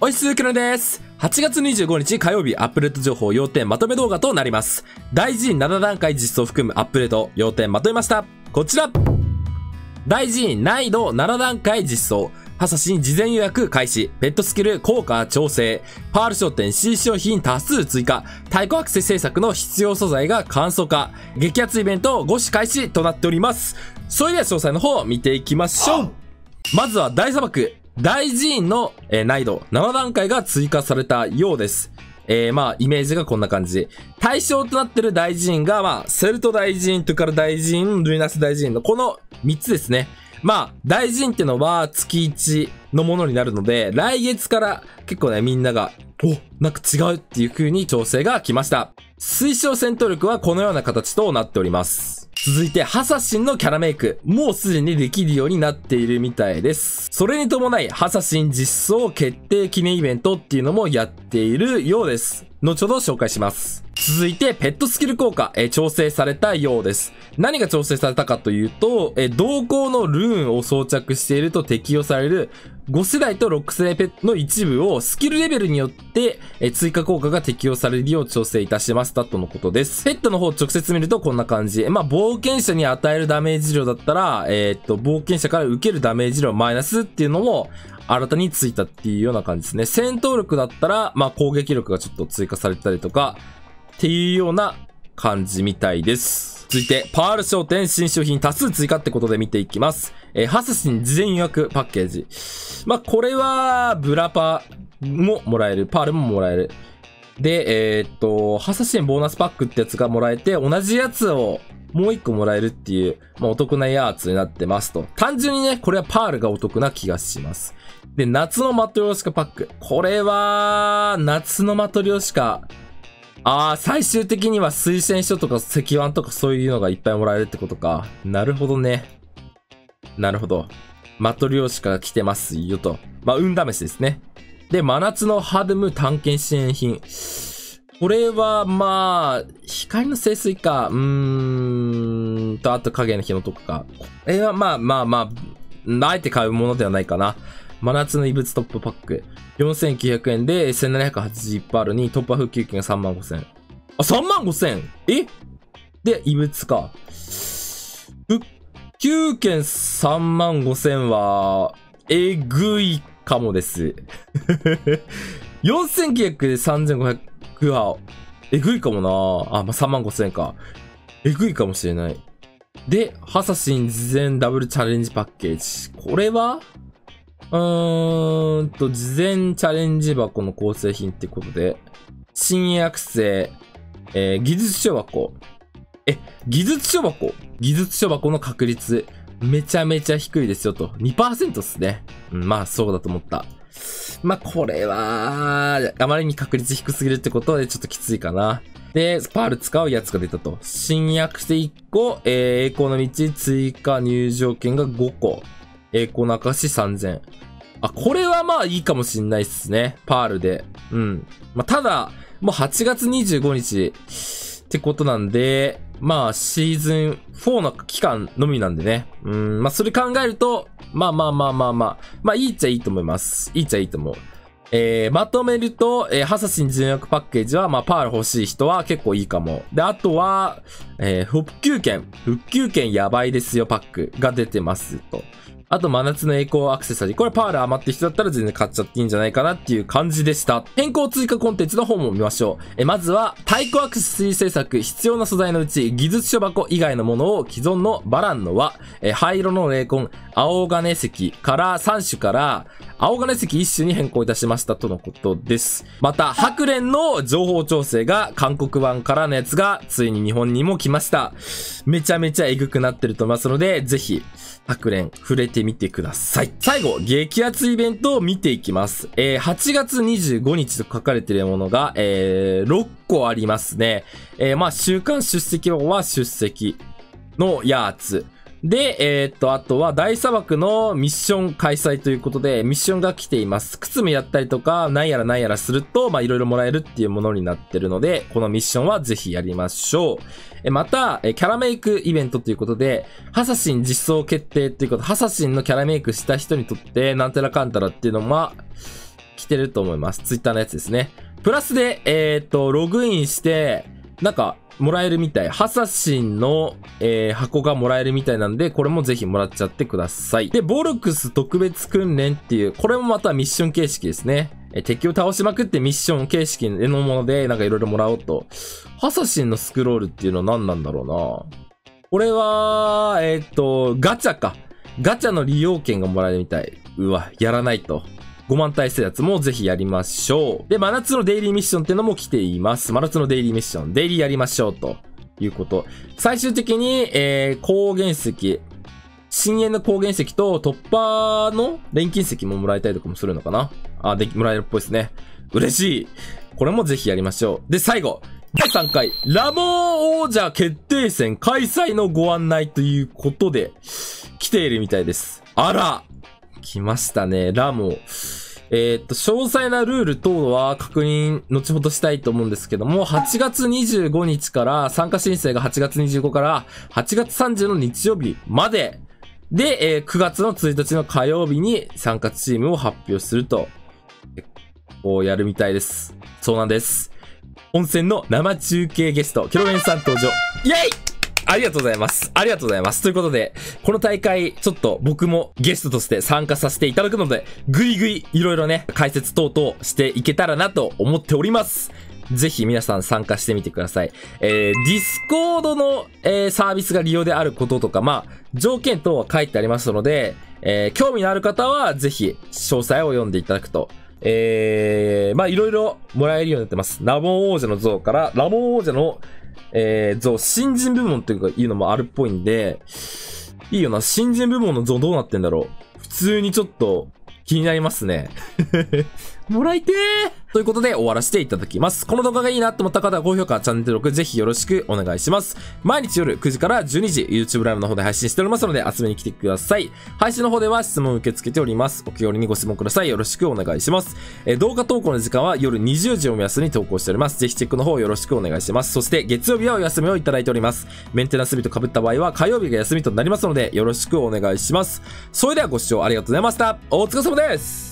おいすーくるです。8月25日火曜日アップデート情報要点まとめ動画となります。大臣7段階実装を含むアップデート要点まとめました。こちら大臣難易度7段階実装。ハサシン事前予約開始。ペットスキル効果調整。パール商店 C 商品多数追加。太鼓アクセ制作の必要素材が簡素化。激アツイベント5種開始となっております。それでは詳細の方を見ていきましょう。まずは大砂漠。大寺院の、えー、難易度7段階が追加されたようです。えー、まあ、イメージがこんな感じ。対象となってる大寺院が、まあ、セルト大寺院、トゥカル大寺院、ルイナス大寺院のこの3つですね。まあ、大寺院ってのは月1のものになるので、来月から結構ね、みんなが、お、なんか違うっていう風に調整が来ました。推奨戦闘力はこのような形となっております。続いて、ハサシンのキャラメイク。もうすでにできるようになっているみたいです。それに伴い、ハサシン実装決定記念イベントっていうのもやっているようです。後ほど紹介します。続いて、ペットスキル効果、え調整されたようです。何が調整されたかというと、え同行のルーンを装着していると適用される5世代と6世代ペットの一部をスキルレベルによって、え追加効果が適用されるよう調整いたしましたとのことです。ペットの方直接見るとこんな感じ。まあ、冒険者に与えるダメージ量だったら、えー、っと、冒険者から受けるダメージ量マイナスっていうのも、新たについたっていうような感じですね。戦闘力だったら、まあ、攻撃力がちょっと追加されたりとか、っていうような感じみたいです。続いて、パール商店新商品多数追加ってことで見ていきます。えー、ハサシン事前予約パッケージ。まあ、これは、ブラパももらえる。パールももらえる。で、えー、っと、ハサシンボーナスパックってやつがもらえて、同じやつをもう一個もらえるっていう、まあ、お得なやつになってますと。単純にね、これはパールがお得な気がします。で、夏のマトリョーシカパック。これは、夏のマトリョーシカ。ああ、最終的には推薦書とか石腕とかそういうのがいっぱいもらえるってことか。なるほどね。なるほど。マトリョーシカが来てますよと。まあ、運試しですね。で、真夏のハドム探検支援品。これは、まあ、光の清水か。うーんと、あと影の日のとこか。これは、まあまあまあ、あえて買うものではないかな。真夏の異物トップパック。4900円で1780パールに突破復旧券が3万5000。あ、3万 5000! え？で、異物か。復旧券3万5000は、えぐいかもです。4900で3500は、えぐいかもなあ、まあ、3万5000か。えぐいかもしれない。で、ハサシン事前ダブルチャレンジパッケージ。これは？うーんと、事前チャレンジ箱の構成品ってことで、新約生、えー、技術書箱。え、技術書箱？技術書箱の確率、めちゃめちゃ低いですよと。2%っすね。うん、まあ、そうだと思った。まあ、これは、あまりに確率低すぎるってことでちょっときついかな。で、パール使うやつが出たと。新約生1個、えー、栄光の道追加入場券が5個。栄光の証3000。あ、これはまあいいかもしんないっすね。パールで。うん。まあ、ただ、もう8月25日ってことなんで、まあシーズン4の期間のみなんでね。うん、まあそれ考えると、まあまあまあまあまあ、まあいいっちゃいいと思います。いいっちゃいいと思う。えー、まとめると、えー、ハサシン人脈パッケージは、まあ、パール欲しい人は結構いいかも。で、あとは、えー、復旧券。復旧券やばいですよパックが出てますと。あと、真夏の栄光アクセサリー。これパール余って人だったら全然買っちゃっていいんじゃないかなっていう感じでした。変更追加コンテンツの方も見ましょう。え、まずは、太鼓アクセサリー制作必要な素材のうち、技術書箱以外のものを既存のバランの輪、え、灰色の霊魂、青金石から3種から、青金石1種に変更いたしましたとのことです。また、白蓮の情報調整が韓国版からのやつがついに日本にも来ました。めちゃめちゃエグくなってると思いますので、ぜひ、白蓮触れてみてください。最後、激アツイベントを見ていきます。えー、8月25日と書かれているものが、えー、6個ありますね。えー、まあ、週刊出席は出席のやつ。で、えー、っと、あとは大砂漠のミッション開催ということで、ミッションが来ています。靴もやったりとか、なんやらなんやらすると、まあ、いろいろもらえるっていうものになってるので、このミッションはぜひやりましょう。え、また、え、キャラメイクイベントということで、ハサシン実装決定ということ、ハサシンのキャラメイクした人にとって、なんたらかんたらっていうのは、来てると思います。ツイッターのやつですね。プラスで、えっ、と、ログインして、なんか、もらえるみたい。ハサシンの、えー箱がもらえるみたいなんで、これもぜひもらっちゃってください。で、ボルクス特別訓練っていう、これもまたミッション形式ですね。え敵を倒しまくってミッション形式のもので、なんかいろいろもらおうと。ハサシンのスクロールっていうのは何なんだろうなこれは、えっ、と、ガチャか。ガチャの利用券がもらえるみたい。うわ、やらないと。5万体数やつもぜひやりましょう。で、真夏のデイリーミッションってのも来ています。真夏のデイリーミッション。デイリーやりましょうということ。最終的に、えー、高原石、深淵の高原石と突破の錬金石ももらえたりとかもするのかな？あ、で、もらえるっぽいですね。嬉しい。これもぜひやりましょう。で、最後。第3回、ラモー王者決定戦開催のご案内ということで、来ているみたいです。あら来ましたね、ラモ。えーっと、詳細なルール等は確認、後ほどしたいと思うんですけども、8月25日から、参加申請が8月25から、8月30の日曜日まで、で、えー9月の1日の火曜日に参加チームを発表すると、こうやるみたいです。そうなんです。温泉の生中継ゲスト、キロメンさん登場。イェイありがとうございます。ありがとうございます。ということで、この大会、ちょっと僕もゲストとして参加させていただくので、ぐいぐいいろいろね、解説等々していけたらなと思っております。ぜひ皆さん参加してみてください。えー、ディスコードの、えーサービスが利用であることとか、まあ、条件等は書いてありますので、えー興味のある方はぜひ詳細を読んでいただくと。えー、まあいろいろもらえるようになってます。ラモン王者の像から、ラモン王者の、えー、像、新人部門っていうのもあるっぽいんで、いいよな、新人部門の像どうなってんだろう。普通にちょっと気になりますね。もらいてーということで終わらせていただきます。この動画がいいなと思った方は高評価、チャンネル登録ぜひよろしくお願いします。毎日夜9時から12時 YouTube ライブの方で配信しておりますので遊びに来てください。配信の方では質問を受け付けております。お気軽にご質問ください。よろしくお願いします。え動画投稿の時間は夜20時を目安に投稿しております。ぜひチェックの方よろしくお願いします。そして月曜日はお休みをいただいております。メンテナンス日と被った場合は火曜日が休みとなりますのでよろしくお願いします。それではご視聴ありがとうございました。お疲れ様です